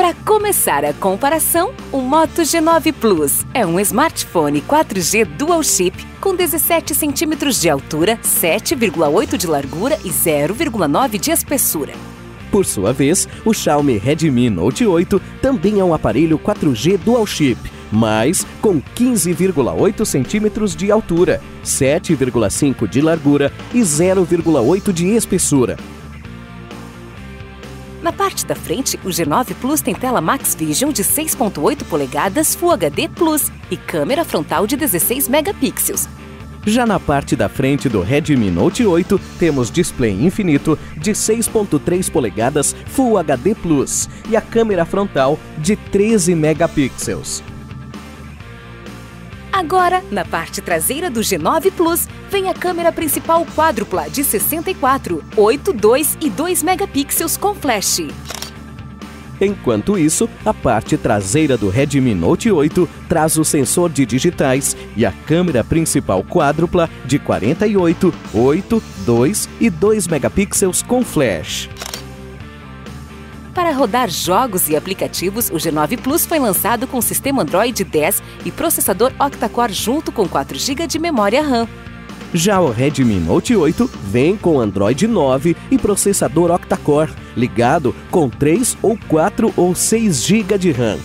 Para começar a comparação, o Moto G9 Plus é um smartphone 4G dual chip com 17 centímetros de altura, 7,8 de largura e 0,9 de espessura. Por sua vez, o Xiaomi Redmi Note 8 também é um aparelho 4G dual chip, mas com 15,8 centímetros de altura, 7,5 de largura e 0,8 de espessura. Na parte da frente, o G9 Plus tem tela Max Vision de 6.8 polegadas Full HD Plus e câmera frontal de 16 megapixels. Já na parte da frente do Redmi Note 8, temos display infinito de 6.3 polegadas Full HD Plus e a câmera frontal de 13 megapixels. Agora, na parte traseira do G9 Plus, vem a câmera principal quádrupla de 64, 8, 2 e 2 megapixels com flash. Enquanto isso, a parte traseira do Redmi Note 8 traz o sensor de digitais e a câmera principal quádrupla de 48, 8, 2 e 2 megapixels com flash. Para rodar jogos e aplicativos, o G9 Plus foi lançado com sistema Android 10 e processador octa-core junto com 4 GB de memória RAM. Já o Redmi Note 8 vem com Android 9 e processador octa-core, ligado com 3 ou 4 ou 6 GB de RAM.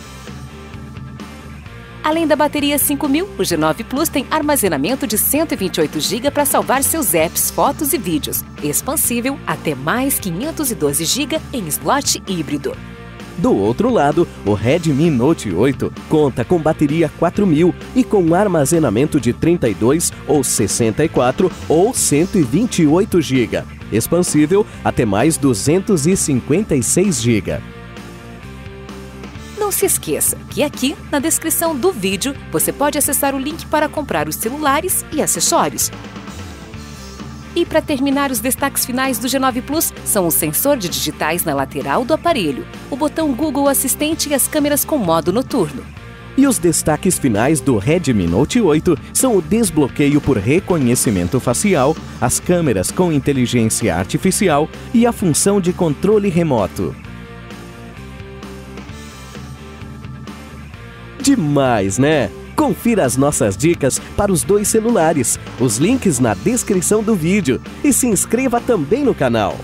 Além da bateria 5000, o G9 Plus tem armazenamento de 128 GB para salvar seus apps, fotos e vídeos, expansível até mais 512 GB em slot híbrido. Do outro lado, o Redmi Note 8 conta com bateria 4000 e com armazenamento de 32 ou 64 ou 128 GB, expansível até mais 256 GB. Se esqueça que aqui, na descrição do vídeo, você pode acessar o link para comprar os celulares e acessórios. E para terminar, os destaques finais do G9 Plus são o sensor de digitais na lateral do aparelho, o botão Google Assistente e as câmeras com modo noturno. E os destaques finais do Redmi Note 8 são o desbloqueio por reconhecimento facial, as câmeras com inteligência artificial e a função de controle remoto. Demais, né? Confira as nossas dicas para os dois celulares, os links na descrição do vídeo e se inscreva também no canal.